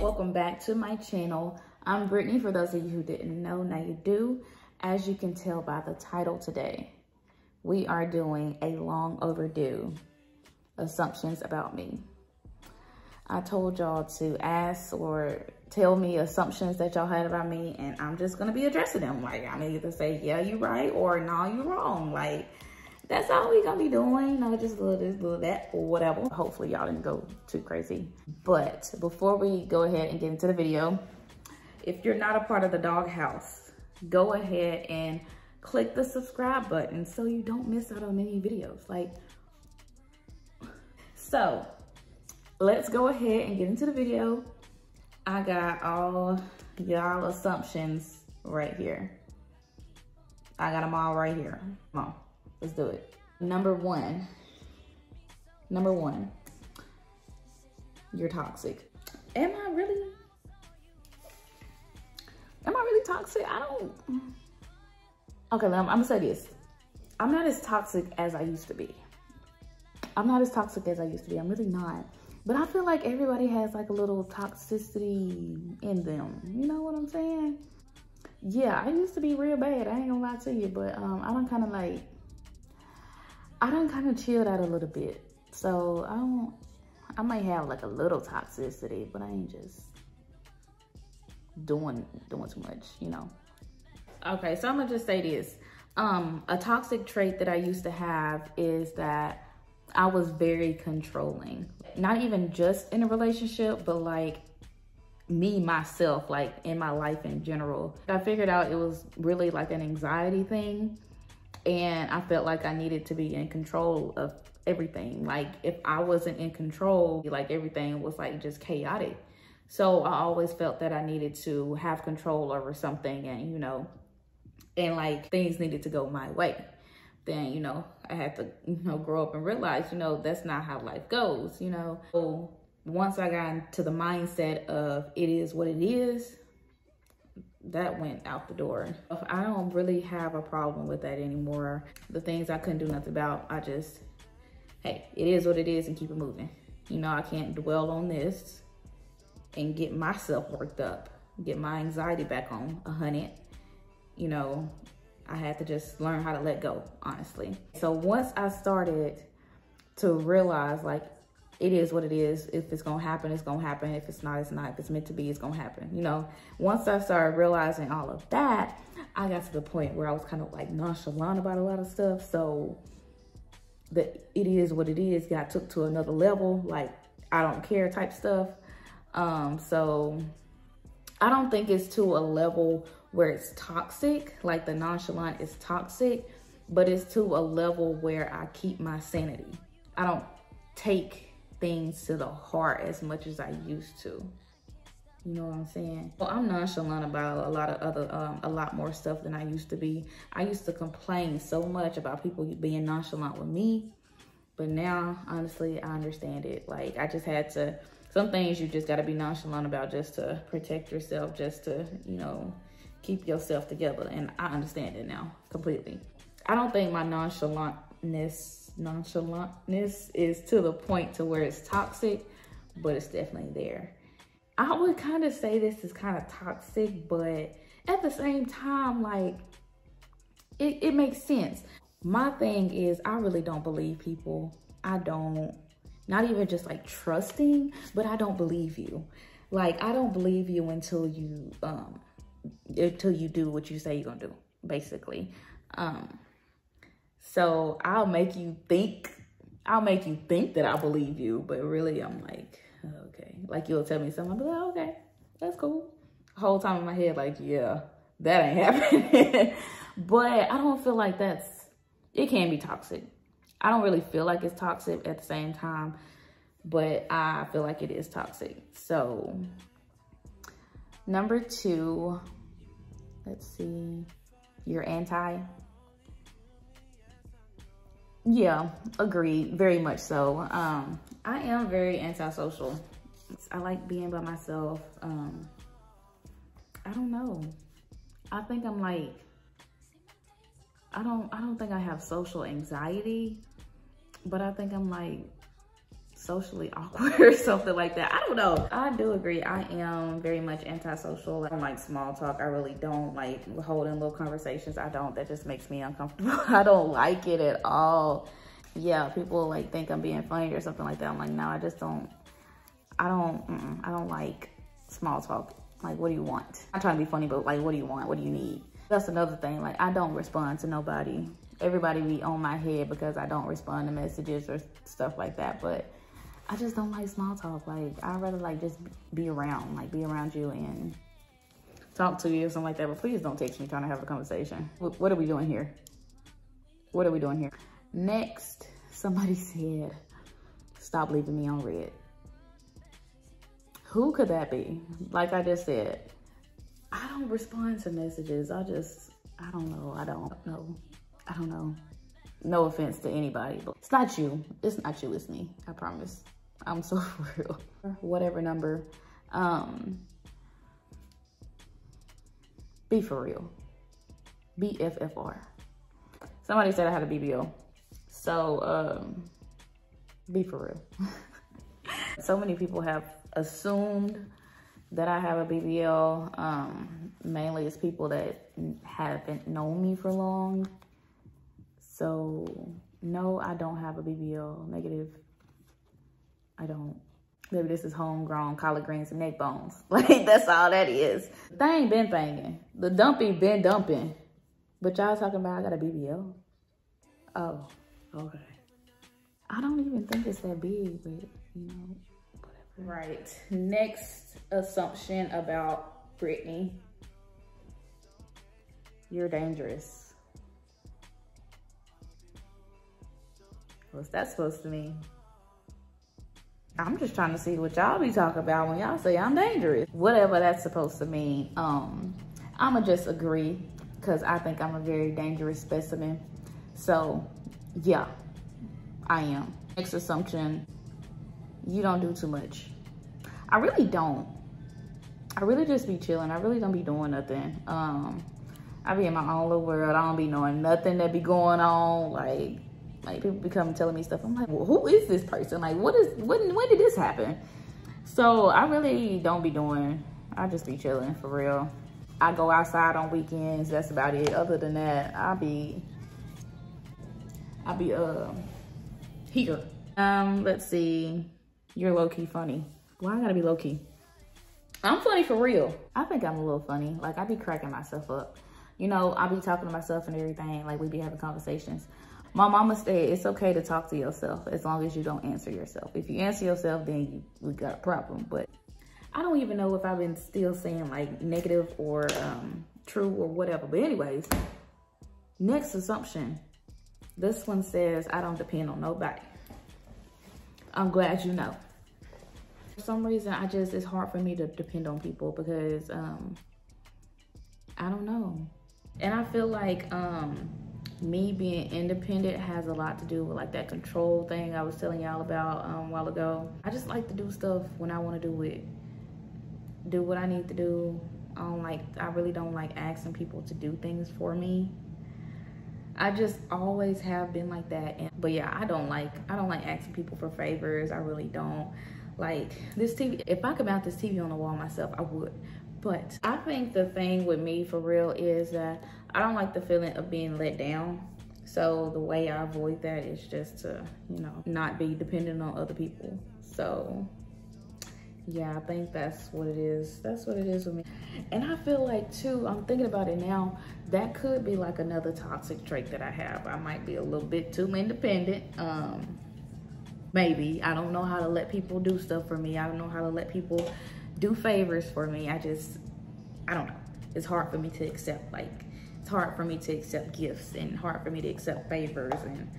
welcome back to my channel. I'm brittany for those of you who didn't know. Now you do as you can tell by the title today. We are doing a long overdue assumptions about me i told y'all to ask or tell me assumptions that y'all had about me and i'm just gonna be addressing them like i'm either say yeah you right or no you wrong like that's all we gonna be doing. Know, just a little this, little that, or whatever. Hopefully y'all didn't go too crazy. But before we go ahead and get into the video, if you're not a part of the doghouse, go ahead and click the subscribe button so you don't miss out on any videos. Like, so let's go ahead and get into the video. I got all y'all assumptions right here. I got them all right here. Come on. Let's do it. Number one, number one, you're toxic. Am I really? Am I really toxic? I don't. Okay, I'm, I'm gonna say this. I'm not as toxic as I used to be. I'm not as toxic as I used to be. I'm really not. But I feel like everybody has like a little toxicity in them. You know what I'm saying? Yeah, I used to be real bad. I ain't gonna lie to you, but um, I don't kind of like I don't kind of chilled out a little bit. So I don't, I might have like a little toxicity, but I ain't just doing, doing too much, you know? Okay, so I'm gonna just say this. Um, a toxic trait that I used to have is that I was very controlling. Not even just in a relationship, but like me, myself, like in my life in general. I figured out it was really like an anxiety thing and I felt like I needed to be in control of everything. Like if I wasn't in control, like everything was like just chaotic. So I always felt that I needed to have control over something and, you know, and like things needed to go my way. Then, you know, I had to, you know, grow up and realize, you know, that's not how life goes, you know. So once I got into the mindset of it is what it is, that went out the door. I don't really have a problem with that anymore. The things I couldn't do nothing about, I just, hey, it is what it is and keep it moving. You know, I can't dwell on this and get myself worked up, get my anxiety back on a hundred. You know, I had to just learn how to let go, honestly. So once I started to realize like it is what it is. If it's gonna happen, it's gonna happen. If it's not, it's not. If it's meant to be, it's gonna happen. You know, once I started realizing all of that, I got to the point where I was kind of like nonchalant about a lot of stuff. So the it is what it is got took to another level, like I don't care type stuff. Um, so I don't think it's to a level where it's toxic, like the nonchalant is toxic, but it's to a level where I keep my sanity. I don't take things to the heart as much as I used to. You know what I'm saying? Well, I'm nonchalant about a lot of other, um, a lot more stuff than I used to be. I used to complain so much about people being nonchalant with me. But now, honestly, I understand it. Like, I just had to, some things you just got to be nonchalant about just to protect yourself, just to, you know, keep yourself together. And I understand it now completely. I don't think my nonchalantness nonchalantness is to the point to where it's toxic, but it's definitely there. I would kind of say this is kind of toxic, but at the same time, like, it, it makes sense. My thing is, I really don't believe people. I don't, not even just like trusting, but I don't believe you. Like, I don't believe you until you, um, until you do what you say you're gonna do, basically. Um, so I'll make you think, I'll make you think that I believe you, but really I'm like, okay. Like you'll tell me something, I'll like, okay, that's cool. Whole time in my head, like, yeah, that ain't happening. but I don't feel like that's, it can be toxic. I don't really feel like it's toxic at the same time, but I feel like it is toxic. So number two, let's see, you're anti yeah, agreed. Very much so. Um, I am very antisocial. I like being by myself. Um, I don't know. I think I'm like, I don't I don't think I have social anxiety, but I think I'm like socially awkward or something like that. I don't know. I do agree. I am very much antisocial. I don't like small talk. I really don't like holding little conversations. I don't. That just makes me uncomfortable. I don't like it at all. Yeah, people like think I'm being funny or something like that. I'm like, no, I just don't. I don't. Mm -mm, I don't like small talk. Like, what do you want? I'm trying to be funny, but like, what do you want? What do you need? That's another thing. Like, I don't respond to nobody. Everybody be on my head because I don't respond to messages or stuff like that. But I just don't like small talk. Like, I'd rather like just be around, like be around you and talk to you or something like that. But please don't text me trying to have a conversation. What, what are we doing here? What are we doing here? Next, somebody said, stop leaving me on read. Who could that be? Like I just said, I don't respond to messages. I just, I don't know. I don't know. I don't know. No offense to anybody, but it's not you. It's not you, it's me. I promise. I'm so real. Whatever number. Um, be for real. BFFR. Somebody said I had a BBL. So, um, be for real. so many people have assumed that I have a BBL. Um, mainly it's people that haven't known me for long. So, no, I don't have a BBL. Negative. I don't. Maybe this is homegrown collard greens and neck bones. Like, that's all that is. Thing been banging. The dumpy been dumping. But y'all talking about I got a BBL? Oh, okay. I don't even think it's that big, but, you know, whatever. Right. Next assumption about Brittany. You're dangerous. What's that supposed to mean? I'm just trying to see what y'all be talking about when y'all say I'm dangerous. Whatever that's supposed to mean. Um, I'ma just agree because I think I'm a very dangerous specimen. So yeah, I am. Next assumption, you don't do too much. I really don't. I really just be chilling. I really don't be doing nothing. Um, I be in my own little world. I don't be knowing nothing that be going on. Like, like people become telling me stuff. I'm like, well, who is this person? Like, what is, when, when did this happen? So I really don't be doing, I just be chilling for real. I go outside on weekends. That's about it. Other than that, I be, I be, uh, here. Um, let's see. You're low-key funny. Why I gotta be low-key? I'm funny for real. I think I'm a little funny. Like, I be cracking myself up. You know, I be talking to myself and everything. Like, we be having conversations. My mama said it's okay to talk to yourself as long as you don't answer yourself. If you answer yourself, then you, we got a problem. But I don't even know if I've been still saying like negative or um, true or whatever. But anyways, next assumption. This one says, I don't depend on nobody. I'm glad you know. For some reason, I just, it's hard for me to depend on people because, um, I don't know. And I feel like, um, me being independent has a lot to do with like that control thing I was telling y'all about um, a while ago. I just like to do stuff when I want to do it. Do what I need to do. I don't like, I really don't like asking people to do things for me. I just always have been like that. And, but yeah, I don't like, I don't like asking people for favors. I really don't. Like this TV, if I could mount this TV on the wall myself, I would. But I think the thing with me for real is that I don't like the feeling of being let down. So the way I avoid that is just to, you know, not be dependent on other people. So yeah, I think that's what it is. That's what it is with me. And I feel like too, I'm thinking about it now, that could be like another toxic trait that I have. I might be a little bit too independent. Um, maybe. I don't know how to let people do stuff for me. I don't know how to let people do favors for me. I just, I don't know. It's hard for me to accept like, it's hard for me to accept gifts and hard for me to accept favors and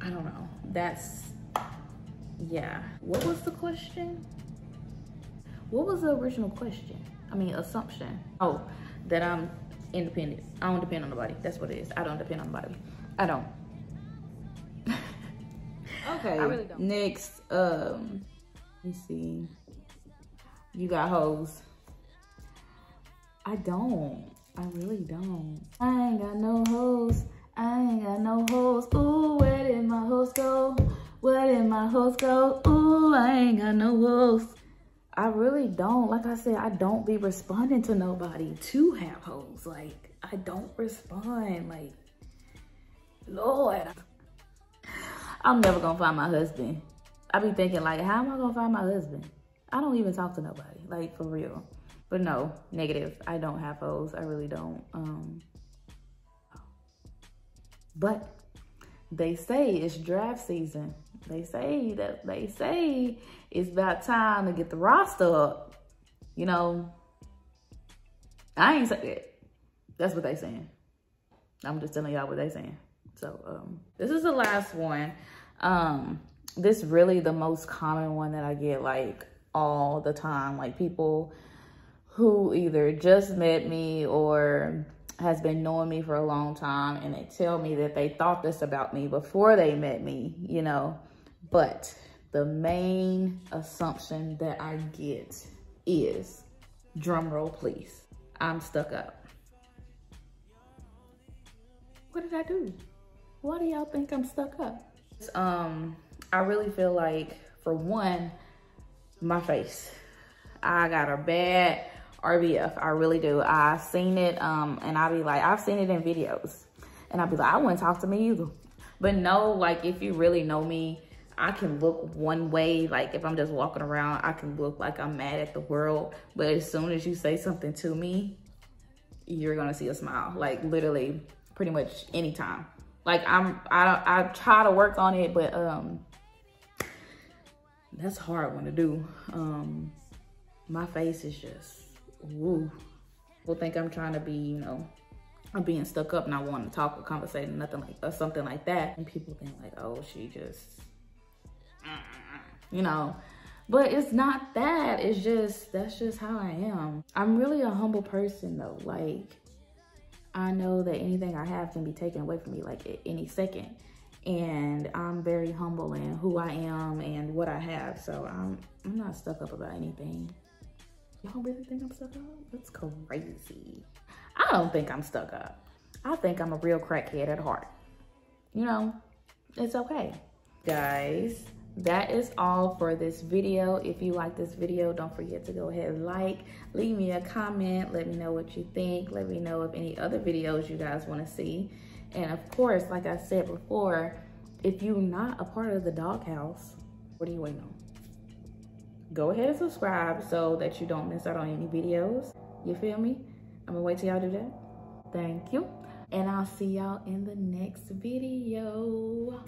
I don't know. That's, yeah. What was the question? What was the original question? I mean, assumption. Oh, that I'm independent. I don't depend on nobody. That's what it is. I don't depend on nobody. I don't. okay. I really don't. Next, um, let me see. You got hoes. I don't. I really don't. I ain't got no hoes. I ain't got no hoes. Ooh, where did my hoes go? Where did my hoes go? Ooh, I ain't got no hoes. I really don't. Like I said, I don't be responding to nobody to have hoes. Like, I don't respond. Like, Lord. I'm never gonna find my husband. I be thinking, like, how am I gonna find my husband? I don't even talk to nobody, like, for real. But no, negative. I don't have hoes. I really don't. Um, but they say it's draft season. They say that they say it's about time to get the roster up. You know, I ain't say that. That's what they saying. I'm just telling y'all what they saying. So um, this is the last one. Um, this really the most common one that I get like all the time. Like people who either just met me or has been knowing me for a long time and they tell me that they thought this about me before they met me, you know. But the main assumption that I get is, drum roll please, I'm stuck up. What did I do? Why do y'all think I'm stuck up? Um, I really feel like, for one, my face. I got a bad RBF. I really do. I seen it, um, and I be like, I've seen it in videos. And I'll be like, I wouldn't talk to me either. But no, like, if you really know me, I can look one way. Like, if I'm just walking around, I can look like I'm mad at the world. But as soon as you say something to me, you're gonna see a smile. Like, literally, pretty much anytime. Like, I'm, I, don't I try to work on it, but, um, that's hard one to do. Um, my face is just Woo. People think I'm trying to be, you know, I'm being stuck up and I want to talk or conversate nothing like or something like that. And people think like, oh, she just, you know. But it's not that. It's just, that's just how I am. I'm really a humble person though. Like, I know that anything I have can be taken away from me like at any second. And I'm very humble in who I am and what I have. So I'm, I'm not stuck up about anything. Y'all really think I'm stuck up? That's crazy. I don't think I'm stuck up. I think I'm a real crackhead at heart. You know, it's okay. Guys, that is all for this video. If you like this video, don't forget to go ahead and like, leave me a comment, let me know what you think. Let me know if any other videos you guys wanna see. And of course, like I said before, if you're not a part of the doghouse, what are you waiting on? Go ahead and subscribe so that you don't miss out on any videos. You feel me? I'm gonna wait till y'all do that. Thank you. And I'll see y'all in the next video.